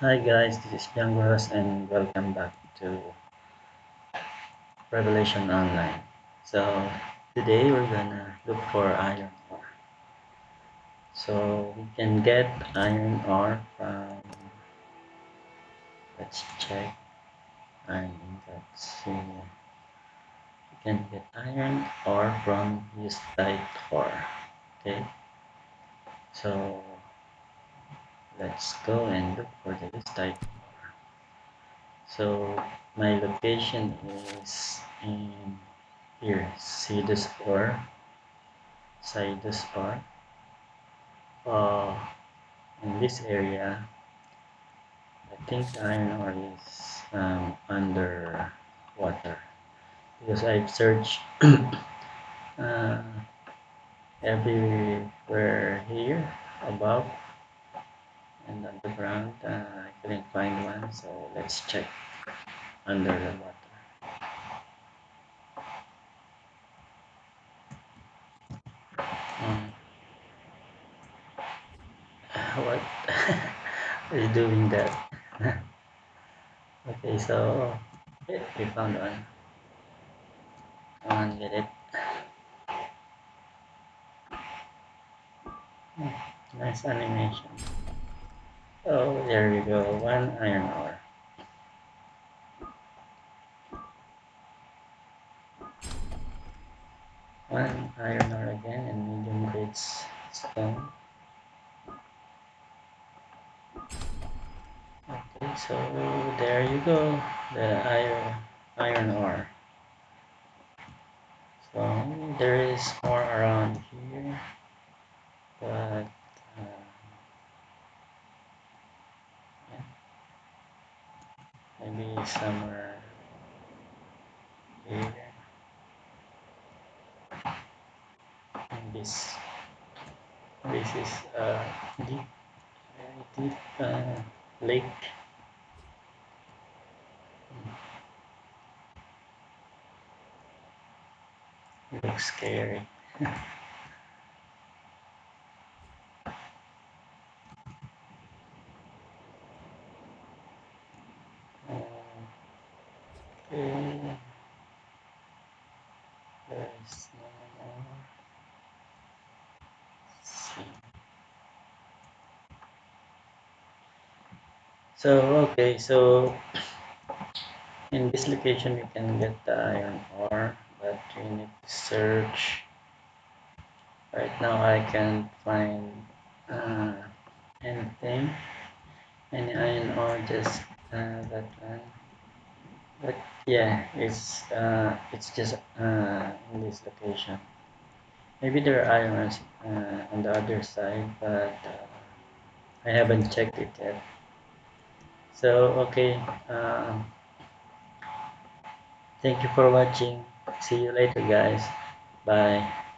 Hi guys, this is Jangoross and welcome back to Revelation Online. So today we're gonna look for iron ore. So we can get iron ore from let's check and let's we can get iron ore from Eustite ore. Okay. So let's go and look for the Eustite so my location is in here Sidus Ur Sidus Ur uh, in this area I think iron ore is um, under water. Because I've searched uh, everywhere here underground uh, I couldn't find one so let's check under the water. Um, what? Is doing that. Okay so okay, we found one. Come on get it. Hmm, nice animation oh there we go. One iron ore. One iron ore again and medium grade stone. Okay so there you go the iron iron ore. So there is more around here but uh, yeah, maybe somewhere here. And this this is a deep deep uh, lake. Looks scary okay there's no more see so okay so in this location you can get the iron ore but you need to search. Right now I can't find uh, anything. Any iron ore just uh, that one but yeah it's uh, it's just uh, in this location. Maybe there are irons uh, on the other side but uh, I haven't checked it yet. So okay um, thank you for watching. See you later guys. Bye